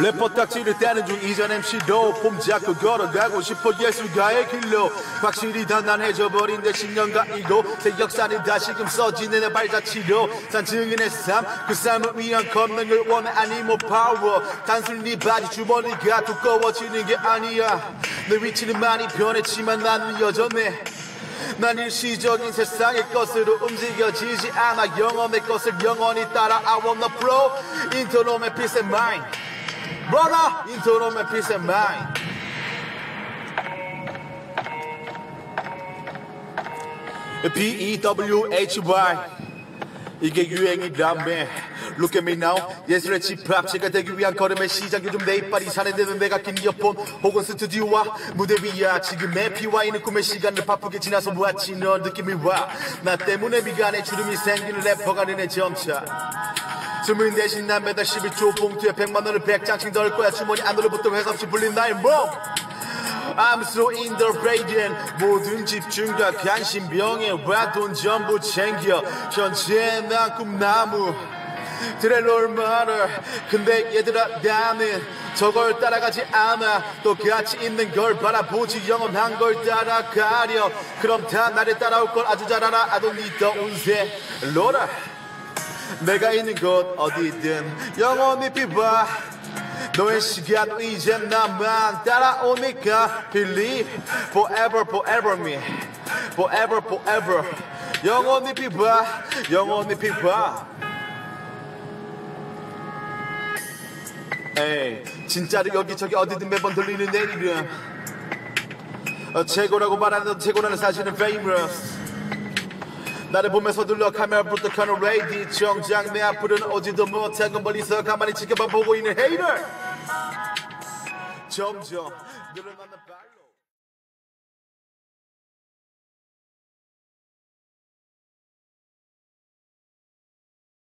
래퍼 딱지를 떼는 중 이전 MC도 폼 잡고 걸어가고 싶어 예술가의 길로 확실히 단단해져버린 내 신념과 이고 새 역사는 다시금 써지는 내 발자취로 산 증인의 삶그 삶을 위한 걷는 원해 아니 뭐 파워 단순히 바지 주머니가 두꺼워지는 게 아니야. 내 위치는 많이 변했지만 나는 여전해. 난 일시적인 세상의 것으로 움직여지지 않아. 영혼의 것을 영원히 따라 I want the flow my peace and mind Brother into my peace and mind. B-E-W-H-Y 이게 유행이라며 Look at me now. 예술의 집합 제가 되기 위한 걸음의 시작. 요즘 내 이빨이 사내되는 내가 낀 이어폰. 혹은 스튜디오와 무대 위야 지금의 PY는 꿈의 시간을 바쁘게 지나서 너 느낌이 와나 때문에 미간에 주름이 생기는 래퍼가 되네 점차 주문 대신 난 매달 11조 봉투에 100만 원을 100장씩 넣을 거야. 주머니 안으로부터 회사 없이 불린 나의 몸. I'm so in the radiant 모든 집중과 관심 병에 와 돈 전부 챙겨. 현재 난 꿈나무. 들의 롤모델 근데 얘들아 나는 저걸 따라가지 않아. 똑같이 있는 걸 바라보지. 영원한 걸 따라가려 그럼 다 나를 따라올 걸 아주 잘 알아. the 운세. 로라 내가 있는 곳 어디든 영원히 비봐 너의 시간 이제 나만 따라오니까 Believe forever forever me. Forever forever. 영원히 비봐 영원히 비봐 에이 진짜로 여기저기 어디든 매번 들리는 내 이름. 어, 최고라고 말하는 최고라는 사실은 famous 나를 보면서 눌러 카메라 부터 켜는 레이디 정작 내 앞으로는 오지도 못하고 멀리서 가만히 지켜봐 보고 있는 헤이터 점점 늘어나는 바...